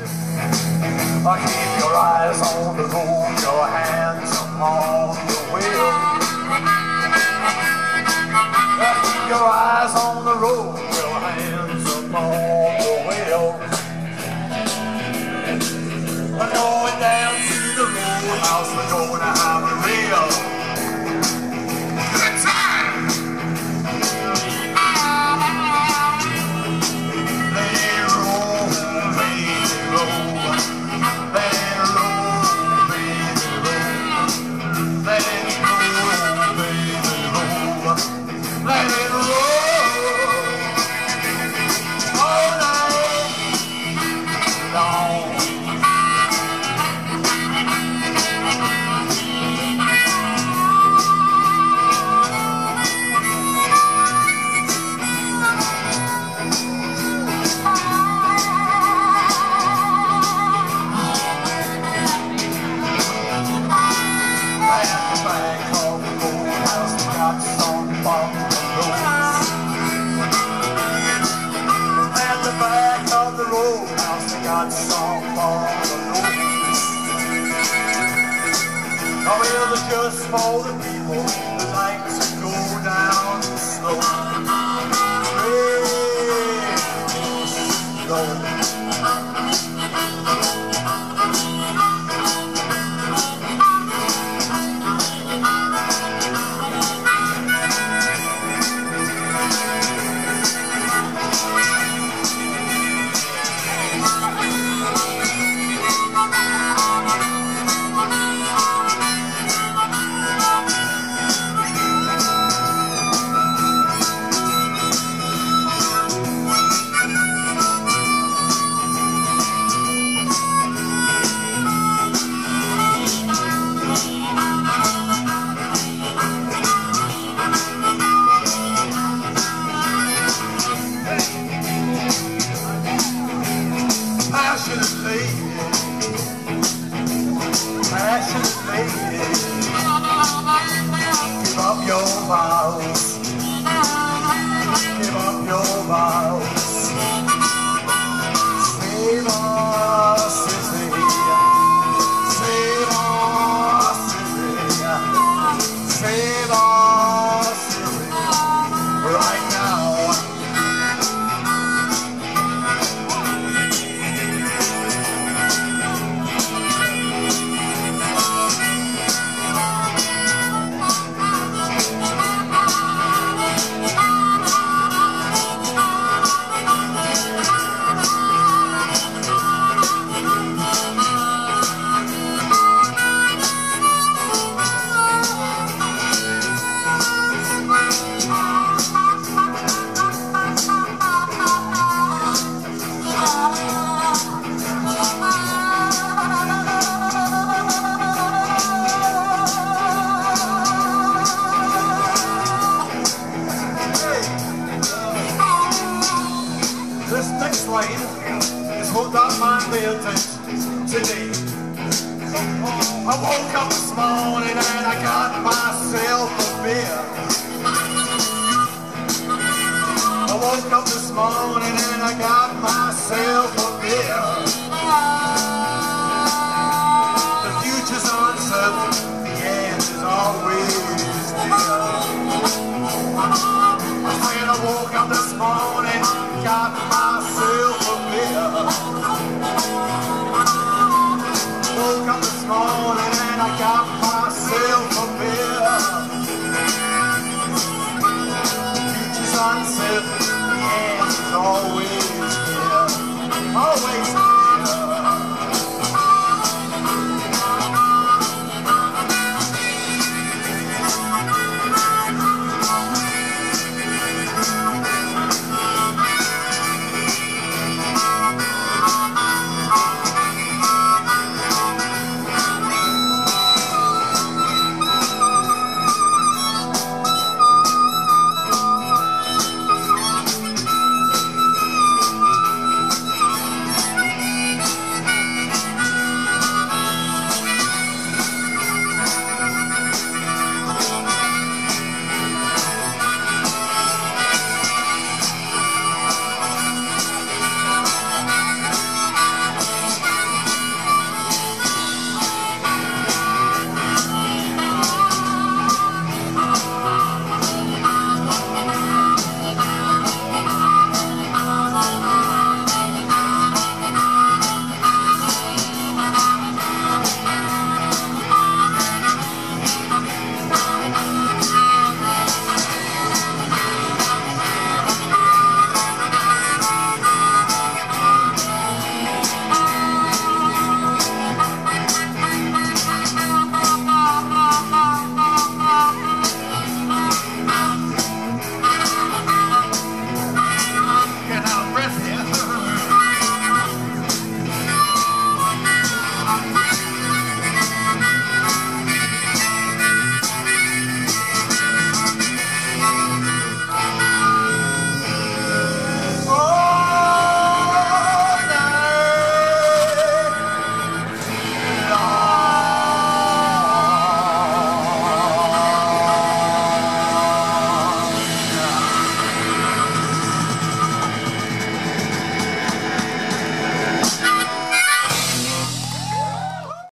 Keep your eyes on the road, your hands upon the wheel. Keep your eyes on the got some bungalows. Oh, well, it's just for the people Line is what got my attention today. I woke up this morning and I got myself a beer. I woke up this morning and I got myself a beer. The future's uncertain, the end is always. I said I woke up this morning, got myself